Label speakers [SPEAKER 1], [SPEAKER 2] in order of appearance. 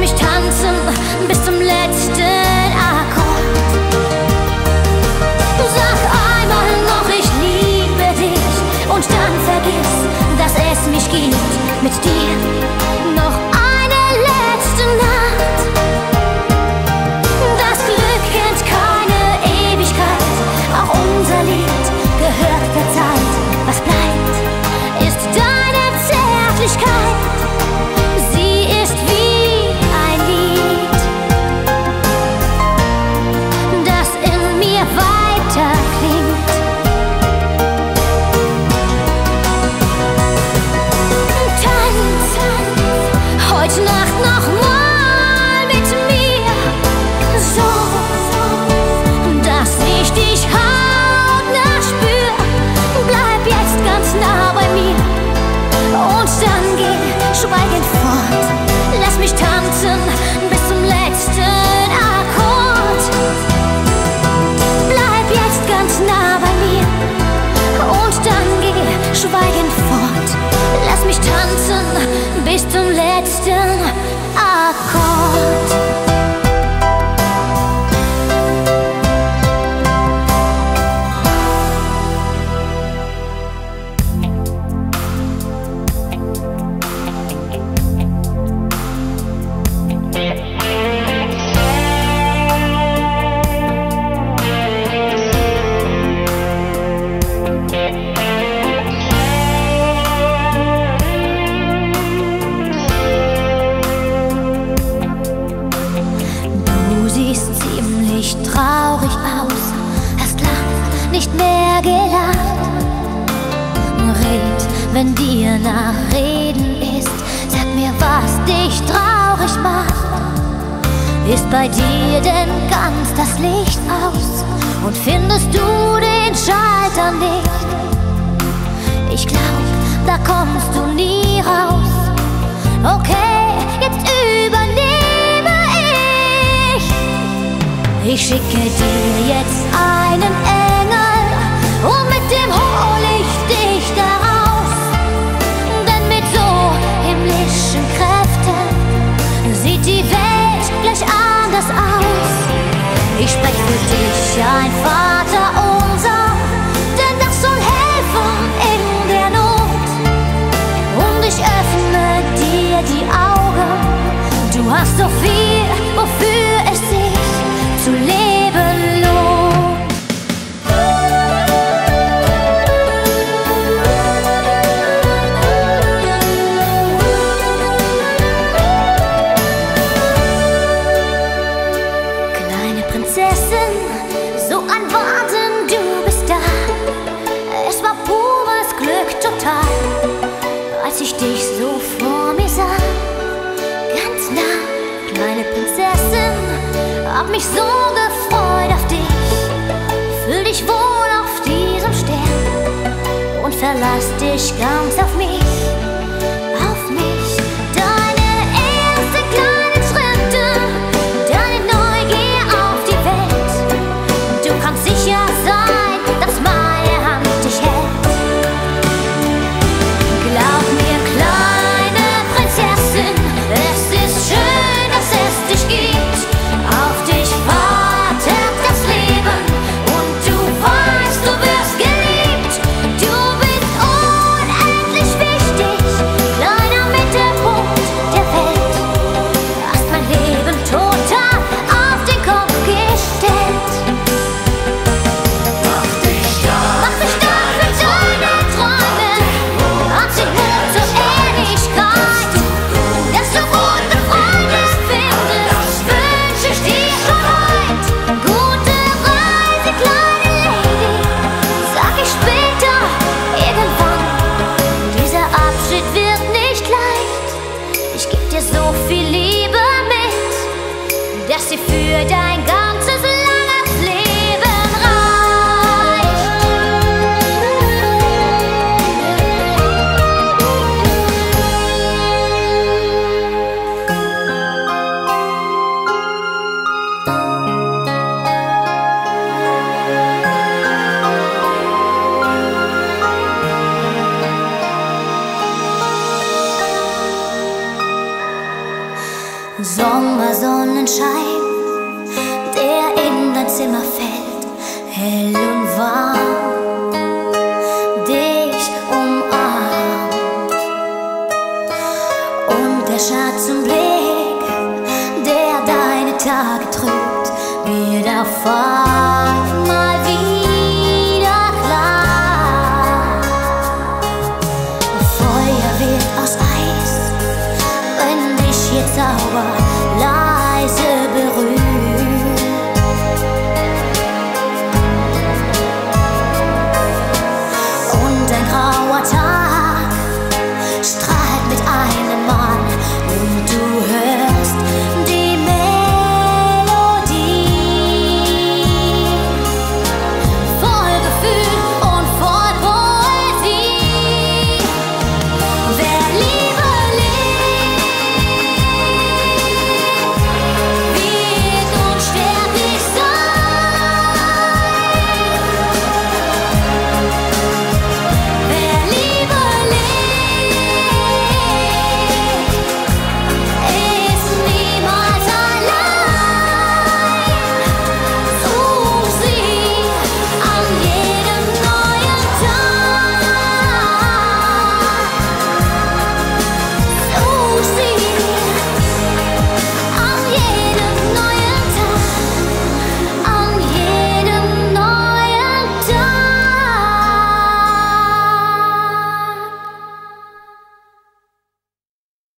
[SPEAKER 1] mich tanzen bis zum letzten Akkord. Sag einmal noch, ich liebe dich und dann vergiss, dass es mich gibt mit dir. danach reden ist, sag mir, was dich traurig macht. Ist bei dir denn ganz das Licht aus und findest du den Schalter nicht? Ich glaub, da kommst du nie raus. Okay, jetzt übernehme ich. Ich schicke dir jetzt. España. mich so gefreut auf dich. Fühl dich wohl auf diesem Stern und verlass dich ganz auf mich. dir so viel Liebe mit, dass sie für dein Geist in my felt, alone vibe.